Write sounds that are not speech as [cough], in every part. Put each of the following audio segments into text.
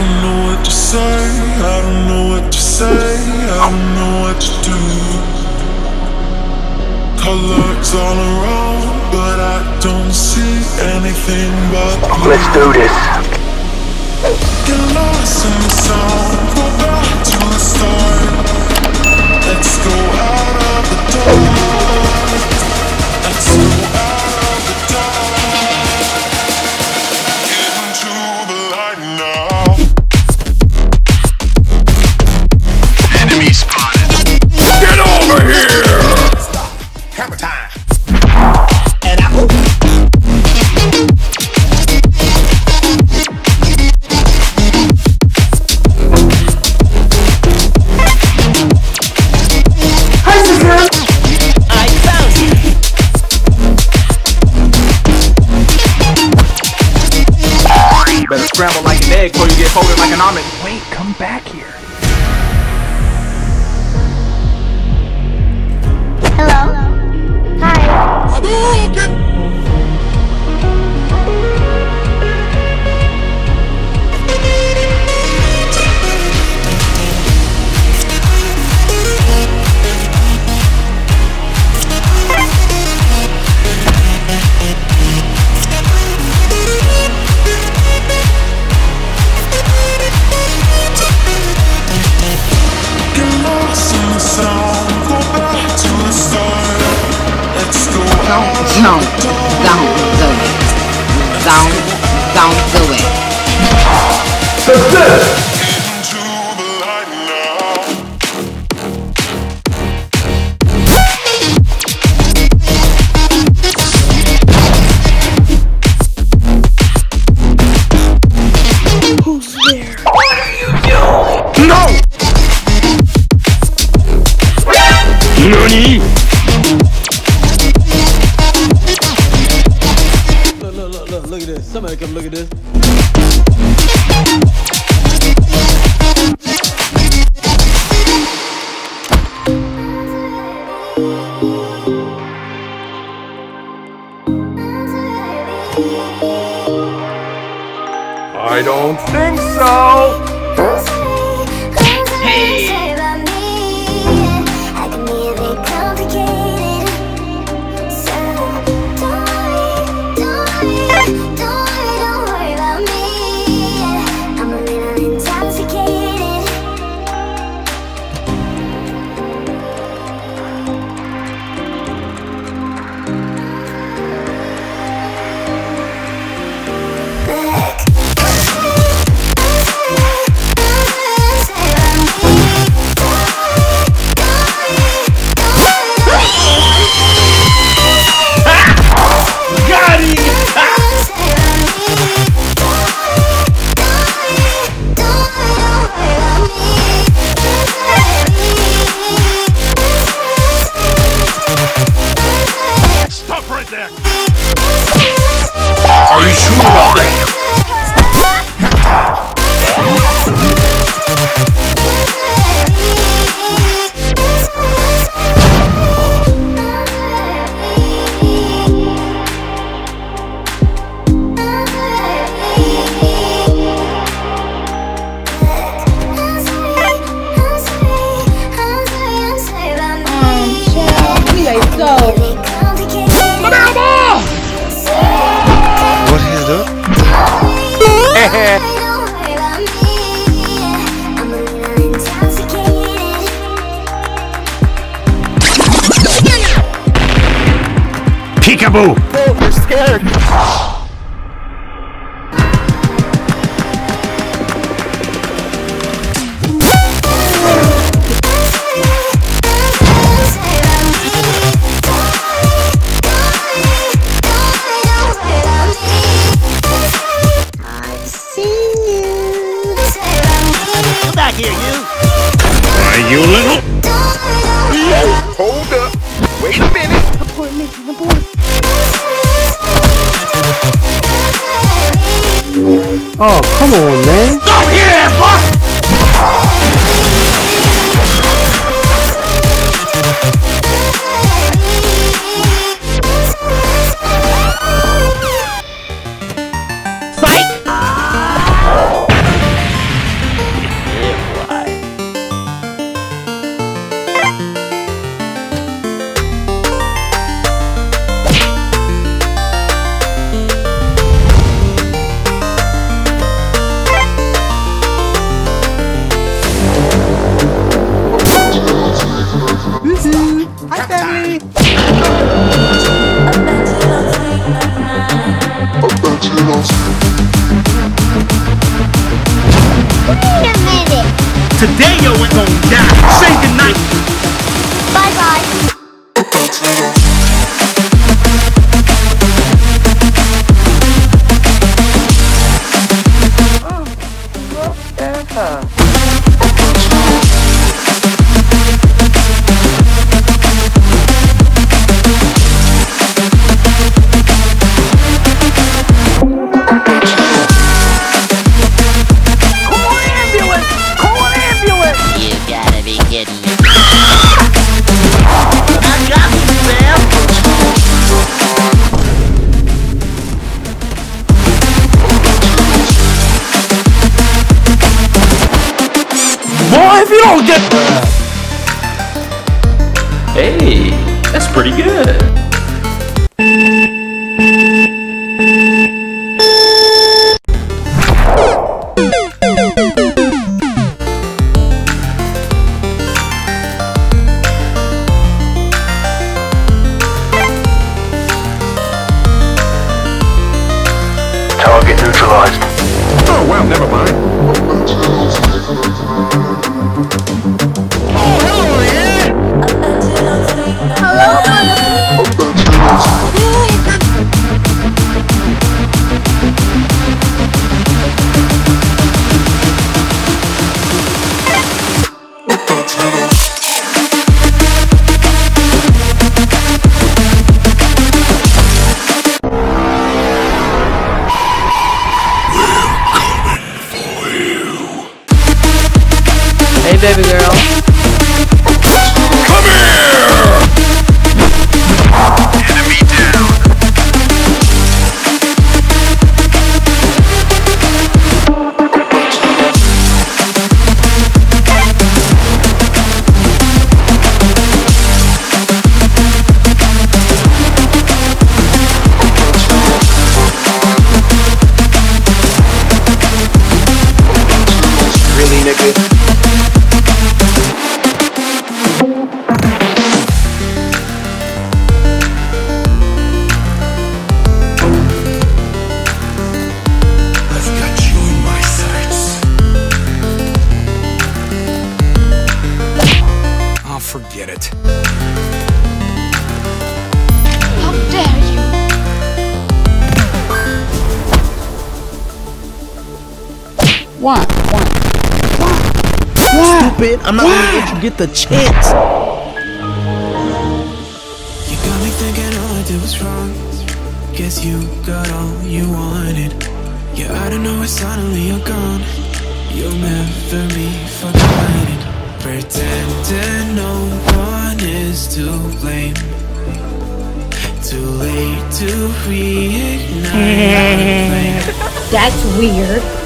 don't know what to say, I don't know what to say, I don't know what to do. Colors all around, but I don't see anything but blue. Let's do this. Get lost in the sound, go back to the start. Let's go out of the door. Peekaboo! Come back here, you! Why, you little... Hold up. Wait a minute. Oh, come on, man. Stop here, fuck! today yo ain't gon' die. Say goodnight. Bye bye. Huh. Oh. it. I'm not wow. gonna let you get the chance. You got me thinking all I did was wrong. Guess you got all you wanted. Yeah, I don't know why suddenly you're gone. You'll never be forgotten. Pretending no one is to blame. Too late to reignite. [laughs] That's weird.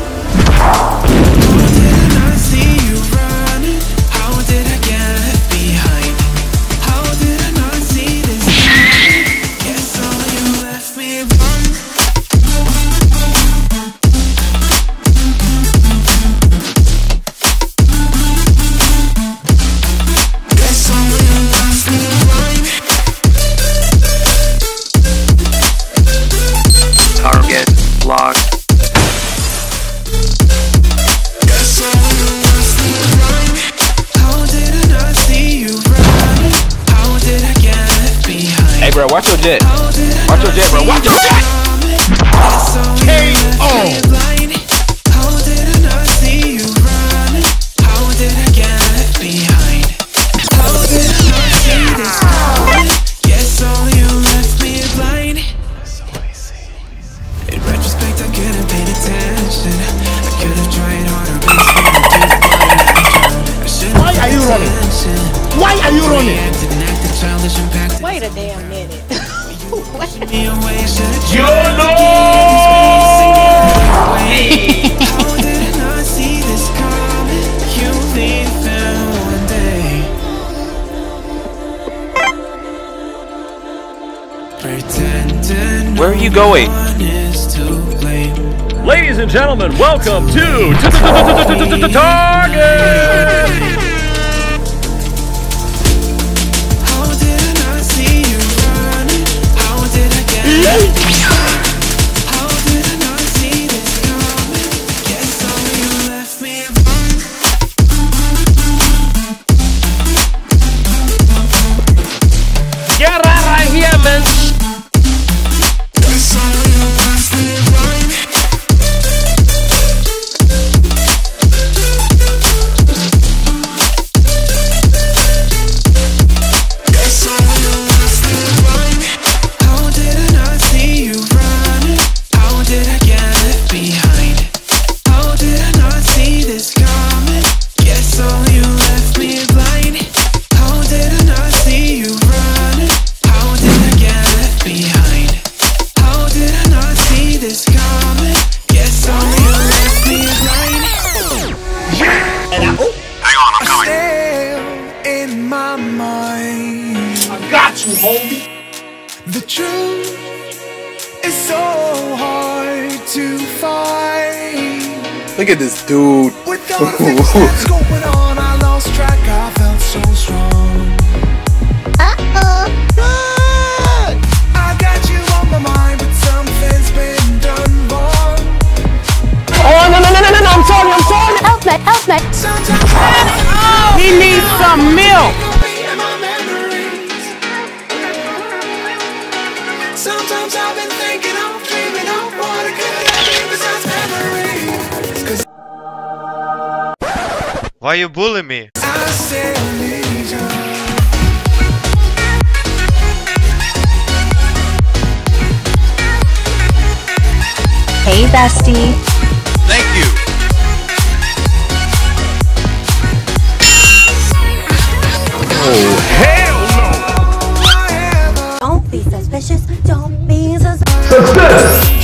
going. Ladies and gentlemen, welcome to Target! Why you bully me? Hey bestie. Thank you. Oh hell no! Don't be suspicious. Don't be suspicious. Success.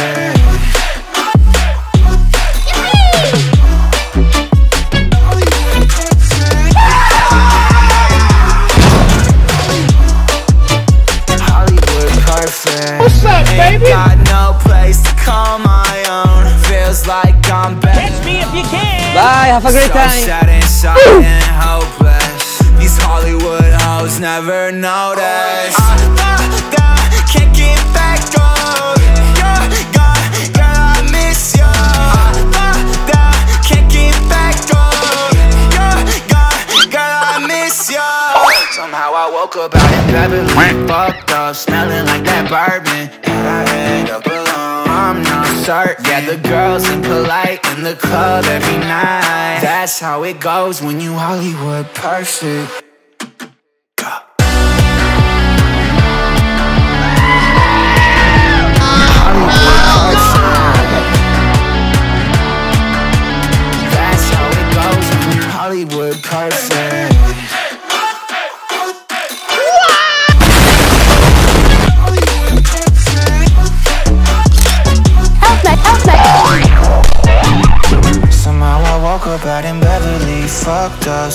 woke up out in Babylon Fucked up, smelling like that bourbon And I end up alone. I'm not certain. Yeah, the girls impolite in the club every night. That's how it goes when you Hollywood perfect. Hollywood person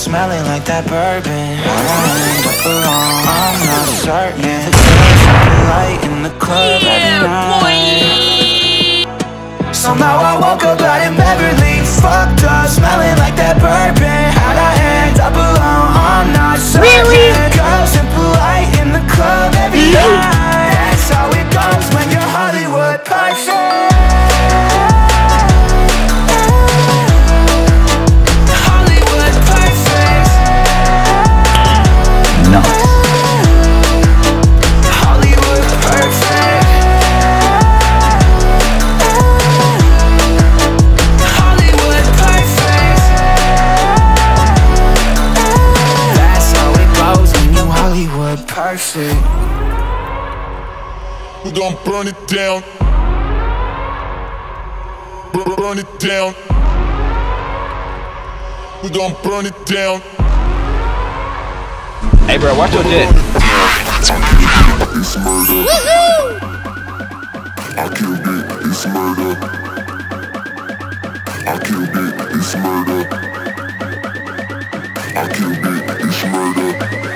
smelling like that bourbon. I end up alone, I'm not certain. The girls light in the club every night. Somehow I woke up out in Beverly, fucked up, smelling like that bourbon. Hollywood perfect. We gon' burn it down. Bur- Burn it down. We gon' burn it down. Hey, bro, watch your dick. It's murder. I killed it. It's murder. I killed it. It's murder. I killed it. It's murder.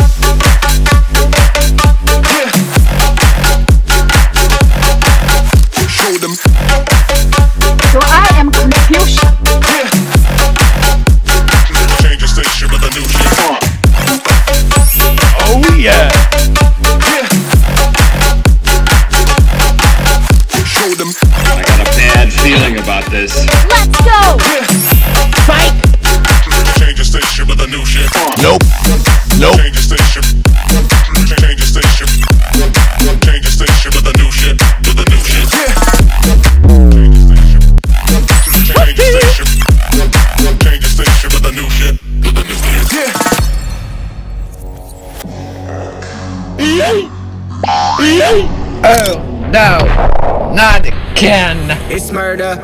Again. It's murder.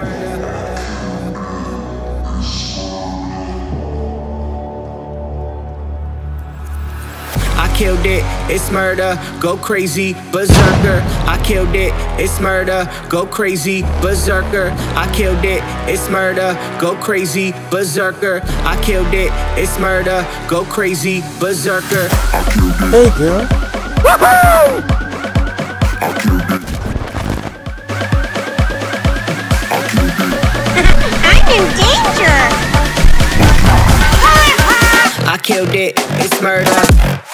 I killed it, it's murder, go crazy, berserker. I killed it, it's murder, go crazy, berserker. I killed it, it's murder, go crazy, berserker. I killed it, it's murder, go crazy, berserker. Hey, girl. I'm in danger. I killed it, it's murder.